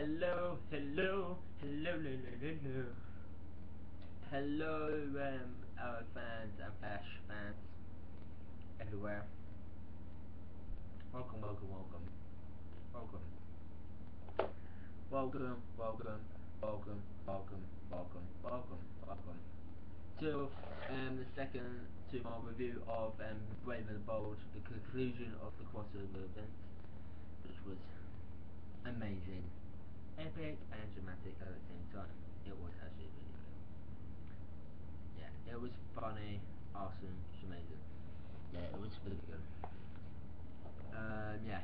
Hello, hello, hello, hello, hello. Hello, um, our fans and Flash fans everywhere. Welcome, welcome, welcome. Welcome. Welcome, welcome, welcome, welcome, welcome, welcome, welcome. To um, the second to my review of um, Brave and the Bold, the conclusion of the crossover event, which was amazing, epic and dramatic at the same time. It was actually really good. Yeah, it was funny, awesome, amazing. Yeah, it was really good. Um, yeah.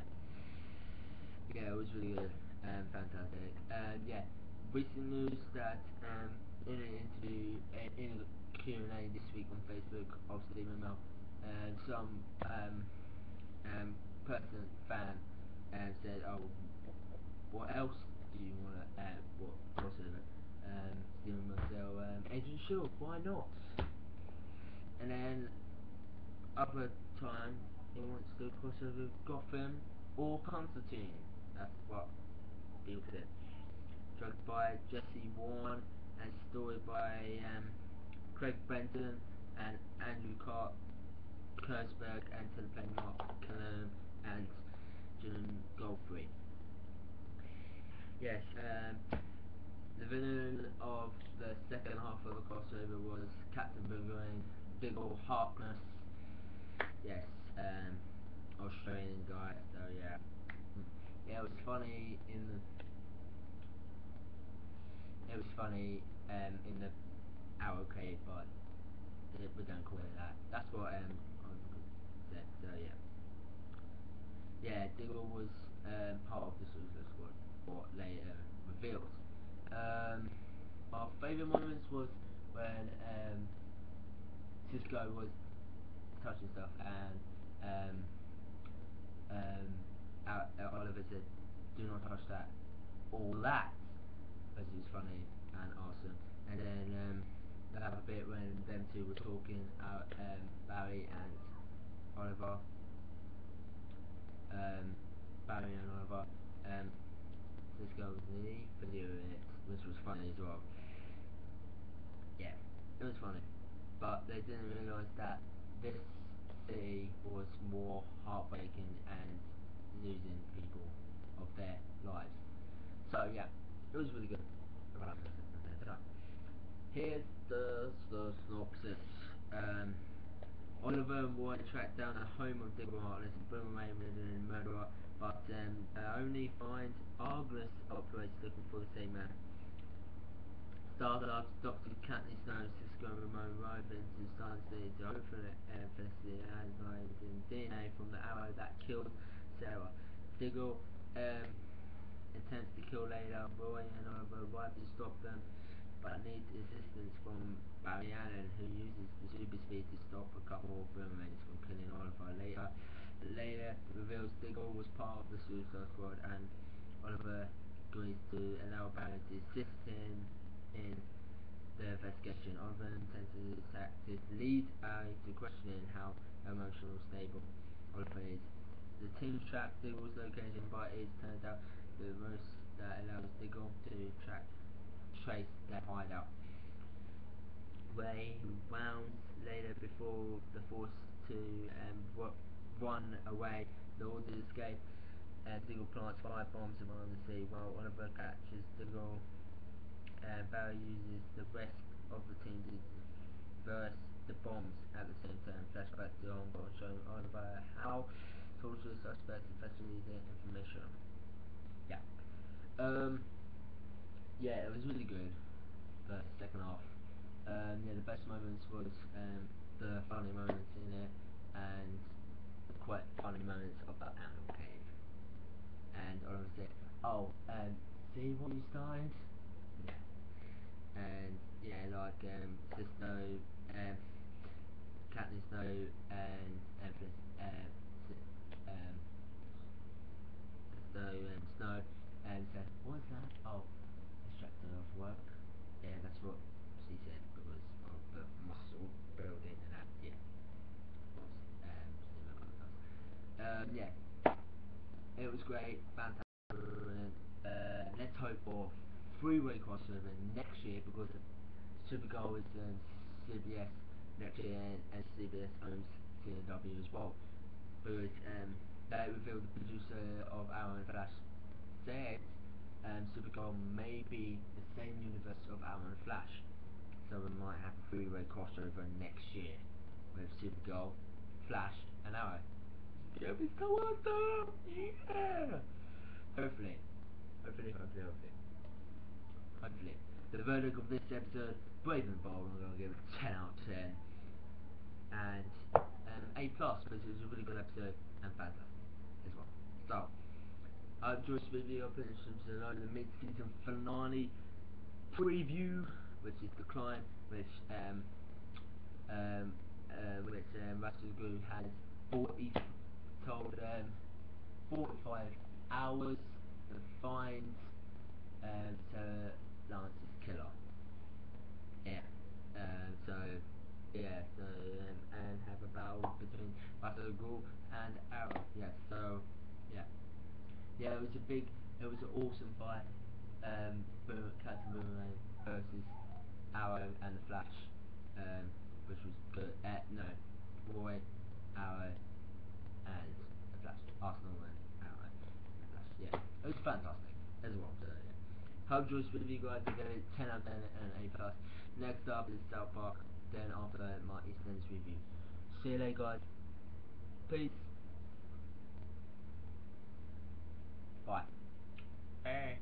Yeah, it was really good and fantastic. Um, yeah, recent news that um, in an interview, uh, in a Q&A this week on Facebook of Stephen Amell, um, some um, um, person, fan, and said, oh, what else do you want to add? What crossover? Um, Stephen Amell said, oh, Shield, why not? And then other time he wants to cross crossover Gotham or Constantine. That's what people said. Directed by Jesse Warren and story by um, Craig Benton and Andrew Cart, Kurzberg and teleplay Mark Killam and Jim Godfrey. Yes, um, the villain of the second half of the crossover was Captain Boomerang, Diggle Harkness. Yes, um, Australian guy, so yeah. Yeah, it was funny in the it was funny um, in the arrowcave, but it, we don't call it that. That's what um said. So yeah, yeah. Diggle was um, part of the Suicide Squad, what later revealed. Um, our favourite moments was when um, Cisco was touching stuff and um, um, Oliver said, "Do not touch that." All that it was funny and awesome. And then um, they have a bit when them two were talking, out, um, Barry and Oliver. Um, Barry and Oliver. Um, this girl was the video it, which was funny as well. Yeah, it was funny, but they didn't realise that this city was more heartbreaking and losing people of their lives. So yeah, it was really good. Here's the, the synopsis. Um, Oliver and Wyatt track down the home of Diggle Harkness and and murderer, but um, only find Argus operates looking for the same man. Stardust, Dr. Katniss Snow, Cisco and Ramon into Science City to open uh, Felicity analyzing DNA from the arrow that killed Sara. Diggle um, intends to kill Lyla, Roy and Oliver arrive to stop them, but needs assistance from Barry Allen, who uses the super speed to stop a couple of Boomerangs from killing Oliver. Later, Lyla reveals Diggle was part of the Suicide Squad, and Oliver agrees to allow Barry to assist him in the investigation. Oliver intends to tactics lead Barry to questioning how emotional stable Oliver is. The team track Diggle's location, but it turns out the most that allows Diggle to track trace their hideout. Ray rounds later before the force to um, run away. The orders escape. Uh, Diggle plants five bombs around the sea while Oliver catches Diggle. Uh, Barry uses the rest of the team to disperse the bombs at the same time. Flashback to Kong showing Oliver how torture suspects effectively their information. Yeah. Um, yeah, it was really good. The second half. Um, yeah, the best moments was um, the funny moments in it, and quite funny moments of the animal cave. And was like, oh, um, see what you started? And yeah, like um, Cisco, um, Katniss Snow, and Empress, uh, um, Cisco and Snow, and said, what's that? Oh, distracted of work. Yeah, that's what she said because of the muscle building and that. Yeah. Um, um, yeah. It was great, fantastic. Uh, let's hope for three-way crossover next year because Supergirl is um, CBS next year and, and CBS owns CW as well. Whereas um, they revealed the producer of Arrow and Flash said um, Supergirl may be the same universe of Arrow and Flash. So we might have a three-way crossover next year with Supergirl, Flash, and Arrow. Yeah, it's so awesome! Yeah! Hopefully. Hopefully, hopefully, hopefully. Hopefully. The verdict of this episode, Brave and Bold, I'm going to give it 10 out of 10. And um, A plus because it was a really good episode and fantastic as well. So, I enjoyed this video. Please subscribe to the mid-season finale preview, which is the climb, which um, um, uh, which um, Ra's al Ghul has 40 told um, 45 hours to find um, to Lance's killer. Yeah. Um, so yeah. So um, and have a battle between Ra's al Ghul and Arrow. Yeah. So yeah. Yeah. It was a big. It was an awesome fight. Um, Captain Boomerang versus Arrow and the Flash. Um, which was good. Uh, no, Roy, Arrow, and the Flash. Arsenal and Arrow. And the Flash. Yeah. It was fantastic as well. So yeah. Enjoyed this video guys. I give it 10 out of 10 and A plus. Next up is South Park. Then after that, my EastEnders review. See you later guys. Peace. Bye. Hey.